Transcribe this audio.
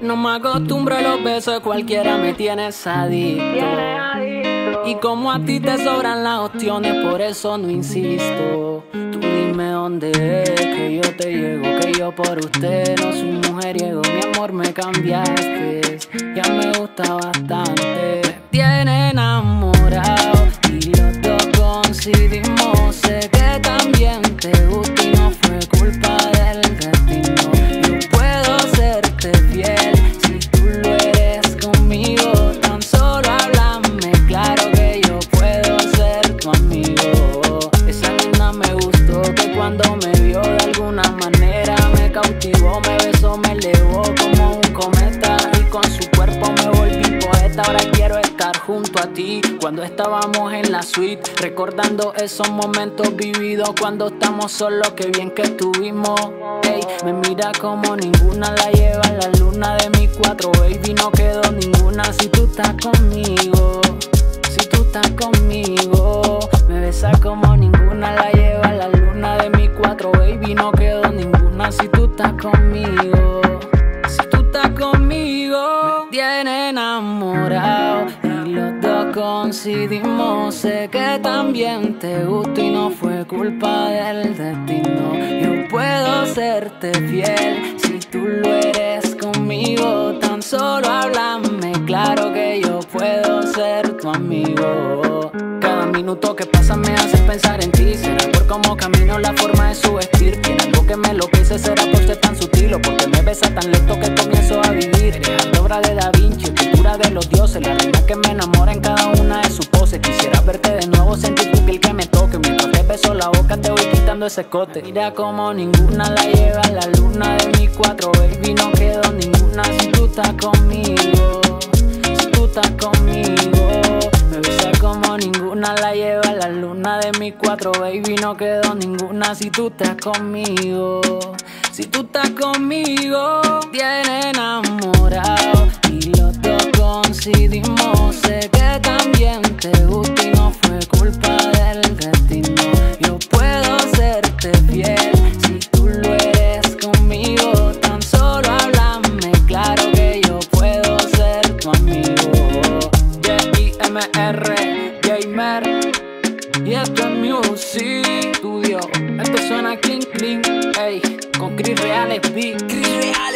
No me acostumbro a los besos, cualquiera me tiene adicto. Y como a ti te sobran las opciones, por eso no insisto. Tú dime dónde es, que yo te llego, que yo por usted no soy mujeriego. Mi amor, me cambiaste, ya me gusta bastante. Estar junto a ti cuando estábamos en la suite, recordando esos momentos vividos cuando estamos solos. Qué bien que estuvimos. Ey, me mira como ninguna la lleva la luna de mi cuatro, baby. No quedó ninguna si tú estás conmigo. Si tú estás conmigo, me besa como ninguna la lleva la luna de mi cuatro, baby. No quedó ninguna si tú estás conmigo. Si tú estás conmigo, me tiene enamorado. Coincidimos. Sé que también te gusto y no fue culpa del destino. Yo puedo serte fiel si tú lo eres conmigo. Tan solo háblame claro que yo puedo ser tu amigo. Cada minuto que pasa me hace pensar en ti. Será por cómo camino la forma de su vestir. Tiene algo que me enloquece, será por ser tan sutil o porque me tan lento que comienzo a vivir. Eres obra de Da Vinci, pintura de los dioses. La reina que me enamora en cada una de sus poses. Quisiera verte de nuevo, sentir tu piel que me toque. Mientras te beso la boca, te voy quitando ese cote. Mira como ninguna la lleva la luna de mi cuatro, baby. No quedó ninguna si tú estás conmigo. Si tú estás conmigo, me besa como ninguna la lleva la luna de mi cuatro, baby. No quedó ninguna si tú estás conmigo. Si tú estás conmigo, tiene enamorado y los dos coincidimos. Sé que también te gusta y no fue culpa del destino. Yo puedo serte fiel si tú lo eres conmigo. Tan solo háblame claro que yo puedo ser tu amigo. J-I-M-R, Gamer. Y esto es Music Studio. Esto Chris Reales. Chris Reales.